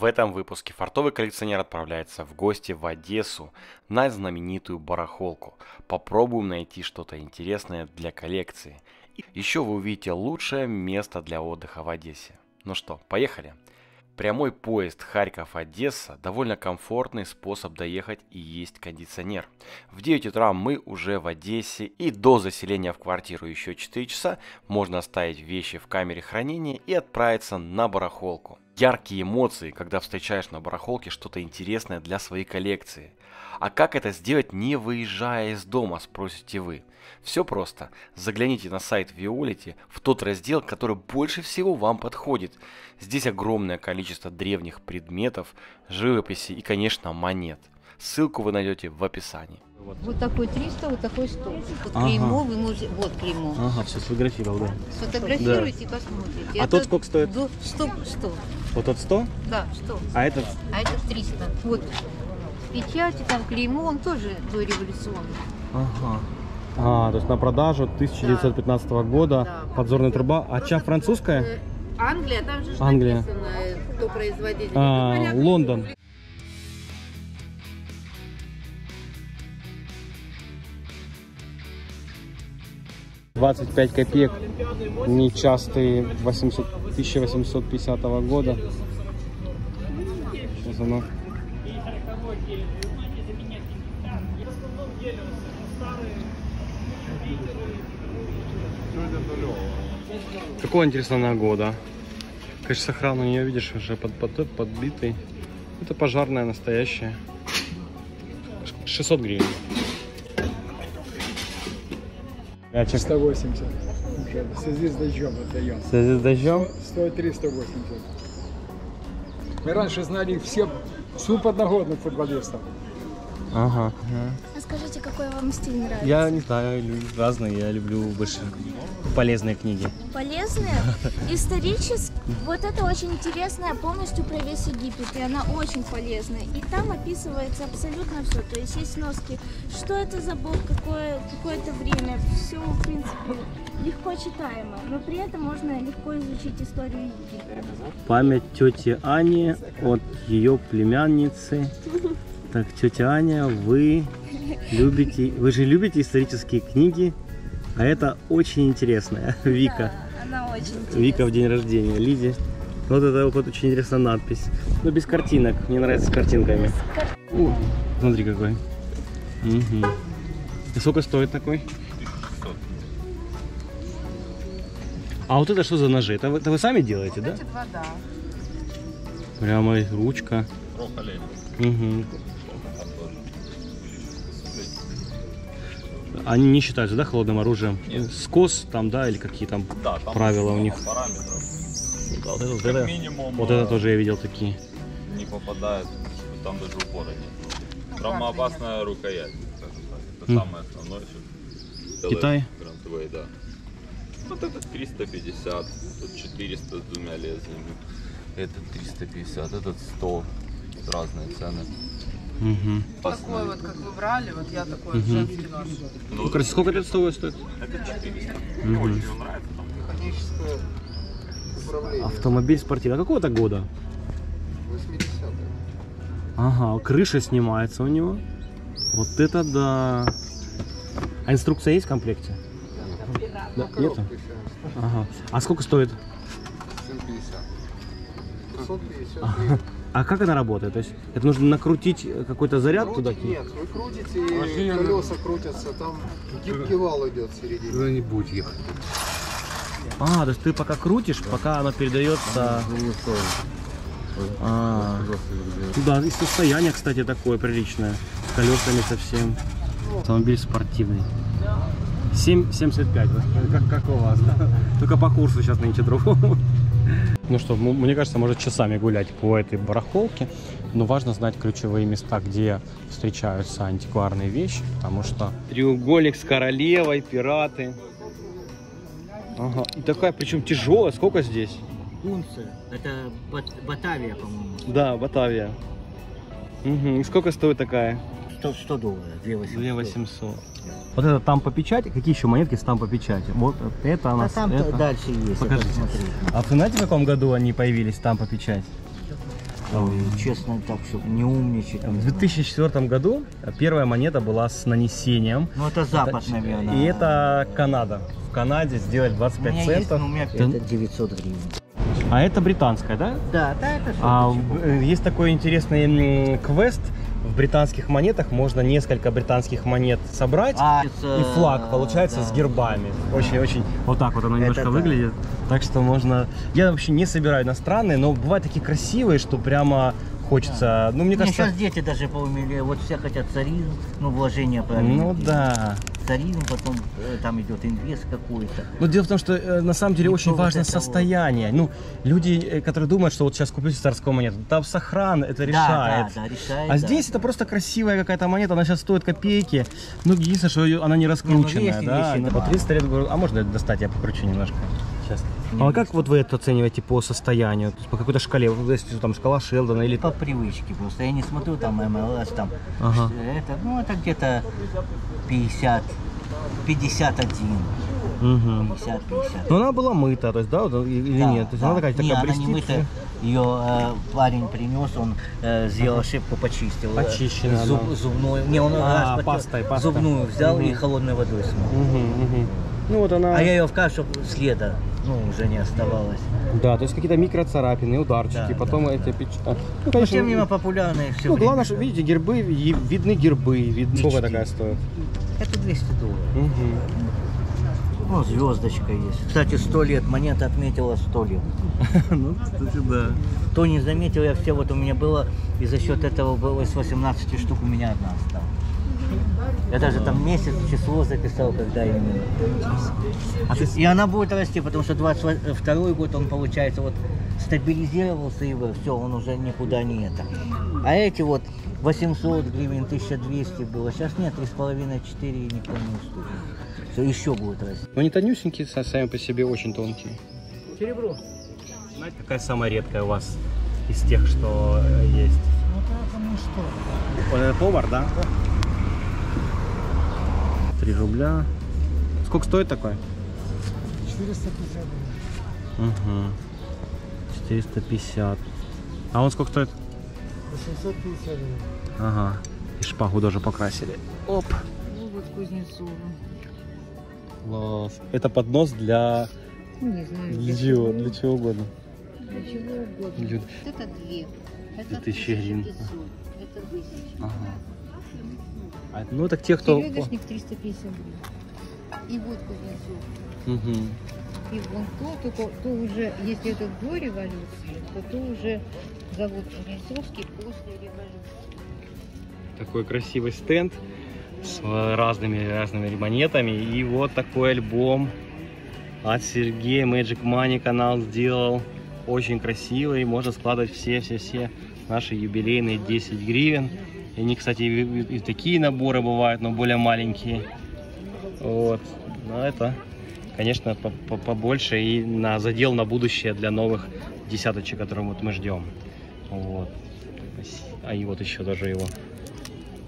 В этом выпуске фартовый коллекционер отправляется в гости в Одессу на знаменитую барахолку. Попробуем найти что-то интересное для коллекции. Еще вы увидите лучшее место для отдыха в Одессе. Ну что, поехали? Прямой поезд Харьков-Одесса – довольно комфортный способ доехать и есть кондиционер. В 9 утра мы уже в Одессе и до заселения в квартиру еще 4 часа можно оставить вещи в камере хранения и отправиться на барахолку. Яркие эмоции, когда встречаешь на барахолке что-то интересное для своей коллекции. А как это сделать, не выезжая из дома, спросите вы. Все просто. Загляните на сайт Виолити в тот раздел, который больше всего вам подходит. Здесь огромное количество древних предметов, живописи и, конечно, монет. Ссылку вы найдете в описании. Вот такой 300, вот такой 100. Вот Ага. клеймо, вы можете, вот клеймо. Ага, все сфотографировал, да. Сфотографируйте, посмотрите. А тот сколько стоит? До 100, 100, Вот тот 100, да, 100. а этот А этот 300. Вот печати, там клеймо, он тоже дореволюционный. Ага. А, то есть на продажу 1915 года, Да. подзорная труба. А чья французская? Э, Англия, там же Англия. написано, э, кто производитель. А, Лондон. Двадцать пять копеек, нечастые 800, 1850 года. Сейчас оно. Какого интересного года? Конечно, сохран у нее, видишь, уже под, под- подбитый. Это пожарная настоящая. Ш- 600 гривен. Мячик. 180. Уже В связи с дождем отдаем. В связи с дождем? Стоит 380. Мы раньше знали все, всю подногодных футболистов. Ага. А скажите, какой вам стиль нравится? Я не знаю, разные, я люблю больше полезные книги. Полезные, исторические. Вот это очень интересная, полностью про весь Египет, и она очень полезная. И там описывается абсолютно все. То есть есть носки, что это за бог, какое, какое-то время. Все, в принципе, легко читаемо. Но при этом можно легко изучить историю Египта. Память тети Ани от ее племянницы. Так, тетя Аня, вы любите, вы же любите исторические книги, а это очень интересная Вика. Она очень Вика в день рождения, Лиди. Вот это вот очень интересная надпись. Но без картинок, мне нравится с картинками. О, смотри какой. Мгм. И сколько стоит такой? А вот это что за ножи? Это вы, это вы сами делаете, да? вода. Прямо и ручка. Мгм. Они не считаются, да, холодным оружием? Скос там, да, или какие там Да, там правила у них? параметров. Да, вот это, вот это- минимум вот э, это тоже я видел такие. не попадает, там даже упора нет. Травмоопасная рукоять, скажем так. Это М. самое основное. что Китай? Грантовый, да. Вот этот 350, тут 400 с двумя лезвиями. Этот 350, этот 100. Тут разные цены. Угу. Такой вот, как вы брали, вот я такой Мгм. женский нож. Ну, короче, сколько это стоит? стоит? Это 400. Мгм. Очень мне нравится. Там Механическое управление. Автомобиль спортивный. А какого-то года? 80 Ага, крыша снимается у него. Вот это да. А инструкция есть в комплекте? Да, нету? Ага. А сколько стоит? 750. 550 Ага. гривен. А как она работает? То есть это нужно накрутить какой-то заряд туда? Крутить нет, вы крутите, и колеса крутятся, там гибкий вал идет в середине. Куда-нибудь ехать. А, то есть ты пока крутишь, пока оно передается. А, да, и состояние, кстати, такое приличное. С колесами совсем. Автомобиль спортивный. 7,75, вот как, как у вас, да? Только по курсу сейчас нынче другому. Ну что, мне кажется, может часами гулять по этой барахолке, но важно знать ключевые места, где встречаются антикварные вещи, потому что... Треугольник с королевой, пираты. Ага, и такая, причем тяжелая, сколько здесь? Унция. Это Бат- Батавия, по-моему. Да, Батавия. Угу. И сколько стоит такая? 100, 100 долларов, 2800. 2800. Вот это там по печати. Какие еще монетки с там по печати? Вот это у А там это. дальше есть, Покажите. А вы знаете, в каком году они появились там по печати? Честно, так, чтобы не умничать. В 2004 году первая монета была с нанесением. Ну, это Запад, Это- наверное. И это Канада. В Канаде сделали У 25 меня есть, центов. но у меня это 900 гривен. А это британская, да? Да, да, это что? А, э, есть такой интересный квест. В британских монетах можно несколько британских монет собрать. А, И флаг получается да. с гербами. Очень-очень вот так вот оно Это немножко да. выглядит. Так что можно... Я вообще не собираю иностранные, но бывают такие красивые, что прямо хочется... Ну, мне Мне кажется... сейчас дети даже поумели, вот все хотят царизм, ну, вложение правильно. Ну да. Царизм, потом э, там идет инвест какой-то. Но дело в том, что э, на самом деле Никто очень вот важно этого- состояние. Ну, люди, э, которые думают, что вот сейчас куплю царскую монету, там сохран это решает. Да, да, решает. А да. здесь это просто красивая какая-то монета, она сейчас стоит копейки. Ну, единственное, что она не раскрученная, вещи, Она да. по 300 лет, а можно достать, я покручу немножко. Сейчас. А как вот вы это оцениваете по состоянию? По какой-то шкале? Если там шкала Шелдона или... По привычке просто. Я не смотрю там МЛС, там Ага. это, ну это где-то 50, 51, Угу. 50, 50. Но она была мыта, то есть, да, и- или Да, нет? То есть да. она такая, не, такая она не мытая. Ее э, парень принес, он э, сделал ошибку, почистил. э, Почищенная, зуб- да. Зубную. Не, он А, раз пастой, пастой. зубную взял и Мгм. холодной водой смыл. Угу, угу. Ну вот она... А я ее вкажу, чтобы следа ну, уже не оставалось. Да, то есть какие-то микроцарапины, ударчики, Да, потом да, эти печ... а, Ну, Но конечно, тем не менее популярные все ну, главное, что, видите, гербы, видны гербы, видны... Сколько такая стоит? Это 200 долларов. Угу. Ну, звездочка есть. Кстати, 100 лет, монета отметила 100 лет. Ну, кстати, да. Кто не заметил, я все вот у меня было, и за счет этого было из 18 штук у меня одна осталась. Я даже там месяц, число записал, когда именно. А ты... И она будет расти, потому что 22 год он, получается, вот стабилизировался и все, он уже никуда не это. А эти вот 800 гривен, 1200 было, сейчас нет, 3,5-4 никто не уступит. Все, еще будет расти. Ну, они тонюсенькие, са- сами по себе очень тонкие. Серебро. Знаете, какая самая редкая у вас из тех, что э, есть? Ну так, ну что. Вот это повар, да? 3 рубля. Сколько стоит такой? 450 Угу. 450. А он сколько стоит? 850 гривен. Ага. И шпагу даже покрасили. Оп. Ну вот Кузнецова. Класс. Это поднос для... Ну, не знаю. Для чего? Для чего угодно. Для чего угодно. Для- Вот это две. Это тысячи гривен. 1500. Это тысяча. Ага. А, ну, так те, кто... Середочник 350 гривен. И вот Кузнецов. Угу. И вон то, только то уже, если это до революции, то то уже завод Кузнецовский после революции. Такой красивый стенд с разными разными монетами. И вот такой альбом от Сергея Magic Money канал сделал. Очень красивый. Можно складывать все-все-все наши юбилейные 10 гривен. И они, кстати, и, и- такие наборы бывают, но более маленькие. Вот. Но это, конечно, по- по- побольше и на задел на будущее для новых десяточек, которые вот мы ждем. Вот. А и вот еще даже его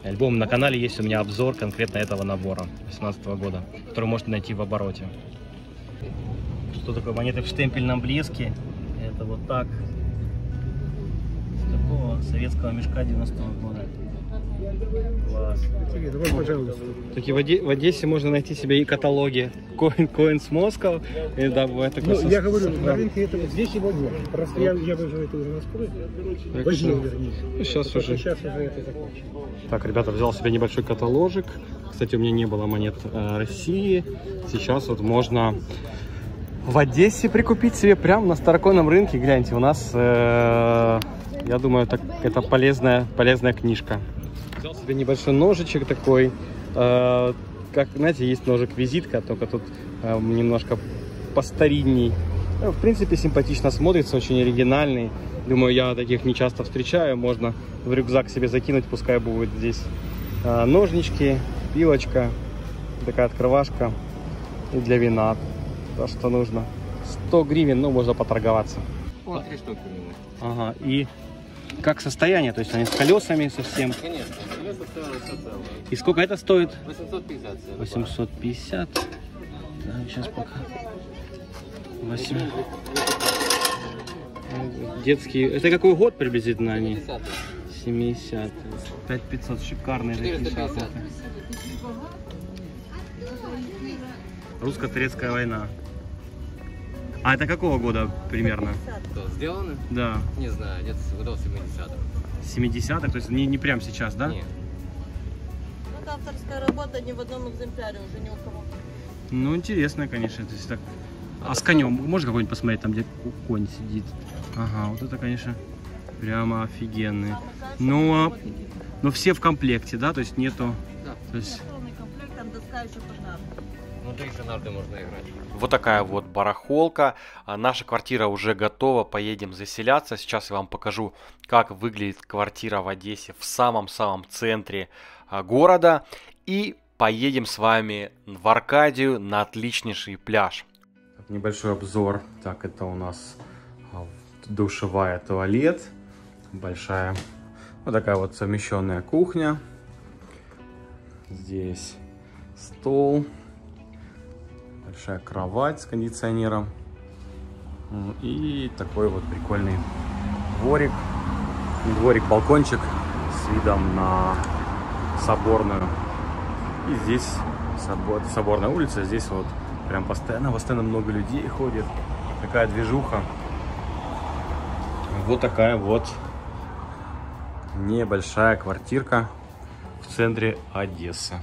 альбом. На канале есть у меня обзор конкретно этого набора 2018 года, который можно найти в обороте. Что такое монеты в штемпельном блеске? Это вот так. С такого советского мешка 90-го года. Класс. Давай, пожалуйста. Таки в, Оде- в Одессе можно найти себе и каталоги Coin, Coins Moscow. И, да, такое Ну, со- я говорю, со- на рынке этого здесь его нет. Просто я, я бы это уже. Так, Возьму, вернее. Ну, сейчас уже. Сейчас уже это закончено. Так, ребята, взял себе небольшой каталожик. Кстати, у меня не было монет э, России. Сейчас вот можно в Одессе прикупить себе прямо на староконном рынке. Гляньте, у нас, э, я думаю, так, это полезная, полезная книжка. Взял себе небольшой ножичек такой. э, как, знаете, есть ножик-визитка, только тут э, немножко постаринней. Э, В принципе, симпатично смотрится, очень оригинальный. Думаю, я таких не часто встречаю. Можно в рюкзак себе закинуть, пускай будет здесь э, ножнички, пилочка, такая открывашка и для вина. То, что нужно. 100 гривен, ну, можно поторговаться. О, три штуки. Ага, и как состояние? То есть они с колесами совсем. Конечно, колеса. И сколько это стоит? 850 все. 850. Так, сейчас пока. 8. Детские. Это какой год приблизительно они? 70 5500. Шикарные такие шахматы. Русско-турецкая война. А это какого года примерно? Что, сделаны? Да. Не знаю, где-то с годов 70-х. 70-х, то есть не, не прям сейчас, да? Нет. Ну, это авторская работа не в одном экземпляре, уже ни у кого. Ну, интересно, конечно. То есть так... А с конем можно какой-нибудь посмотреть, там, где конь сидит? Ага, вот это, конечно, прямо офигенные. Ну, а... Но все в комплекте, да? То есть нету... Да. То есть... Полный комплект, там доска еще нарды. Внутри еще нарды можно играть. Вот такая вот барахолка. А, Наша квартира уже готова, поедем заселяться. Сейчас я вам покажу, как выглядит квартира в Одессе в самом-самом центре а, города. И поедем с вами в Аркадию на отличнейший пляж. Небольшой обзор. Так, это у нас а, душевая, туалет. Большая. Вот такая вот совмещенная кухня. Здесь стол. Большая кровать с кондиционером. М, И такой вот прикольный дворик. Дворик, балкончик с видом на Соборную. И здесь собор- Соборная улица. Здесь вот прям постоянно, постоянно много людей ходит. Такая движуха. Вот такая вот небольшая квартирка в центре Одессы.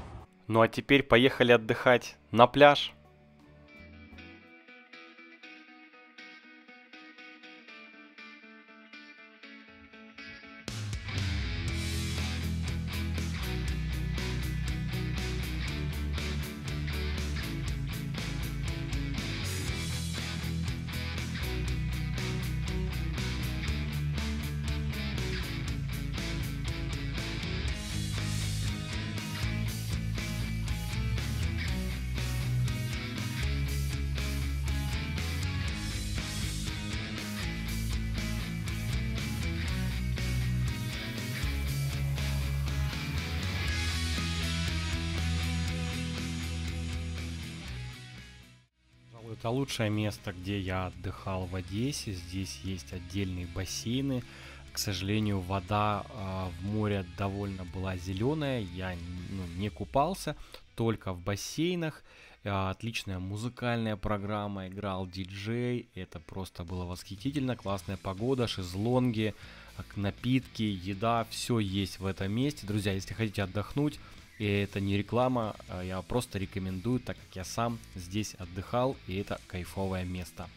Ну а теперь поехали отдыхать на пляж. Это лучшее место, где я отдыхал в Одессе. Здесь есть отдельные бассейны. К сожалению, вода а, в море довольно была зеленая. Я ну, не купался, только в бассейнах. А, Отличная музыкальная программа, играл диджей. Это просто было восхитительно. Классная погода, шезлонги, напитки, еда. Все есть в этом месте. Друзья, если хотите отдохнуть, и это не реклама, а я просто рекомендую, так как я сам здесь отдыхал, и это кайфовое место.